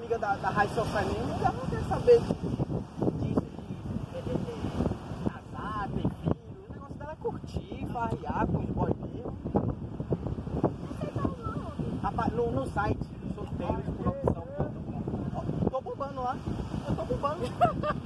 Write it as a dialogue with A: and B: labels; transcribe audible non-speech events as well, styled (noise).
A: amiga da, da Raíssa Feminina, ela não quer saber disso, de, de, de casar, ter filho. O negócio dela é curtir, farrear com os boy tá mesmo. Rapaz, no, no site dos sorteio, por opção. Tô bombando lá. Eu tô bombando. (laughs)